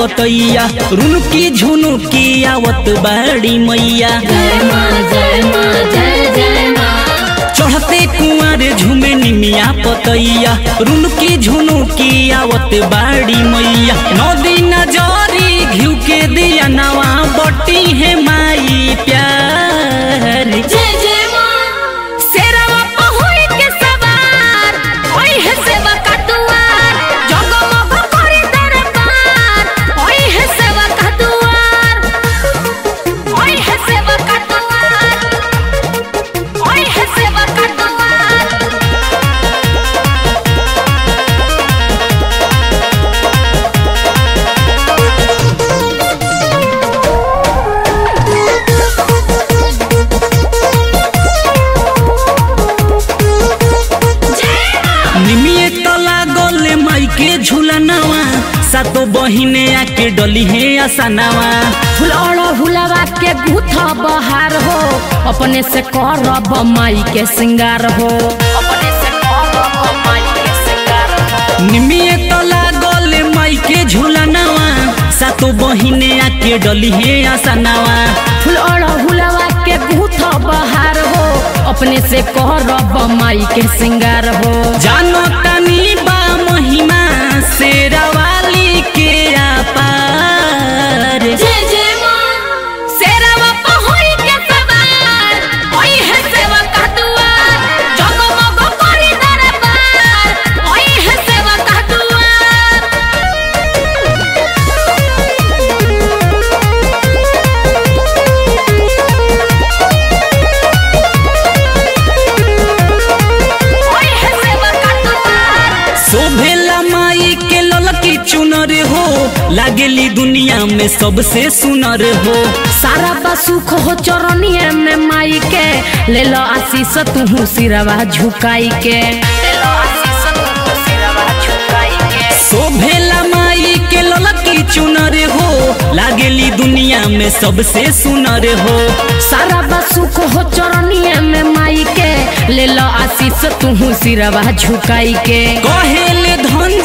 पतैया रुनकी झुनुकी आवत बाड़ी मैया। चढ़ते कुआरे झूमे निमिया पतैया। रुनकी झुनुकी आवत बाड़ी मैया। नदी नजरी घिउ के दिया नवा बटी है सातो बहिने आके डली है आसनावा फुलौड़ा हुलवा के गुथा बहार हो अपने से करब माई के श्रृंगार हो। अपने से करब माई के श्रृंगार हो। निमिये तला गोले माई के झूलनावा सातो बहिने आके डली है आसनावा फुलौड़ा हुलवा के गुथा बहार हो अपने से करब माई के श्रृंगार हो। जानो लागेली दुनिया में सबसे सुनर हो। सारा बा सुख हो चरनिए में माई के। ले लो आशीष, तू सिरवा झुकाई के। माई के ललकी चुनर हो। लागेली दुनिया में सबसे सुनर हो। सारा बा सुख हो चरनिए में माई के। ले लो आशीष, तू सिरवा झुकाई के। कहेले धनजी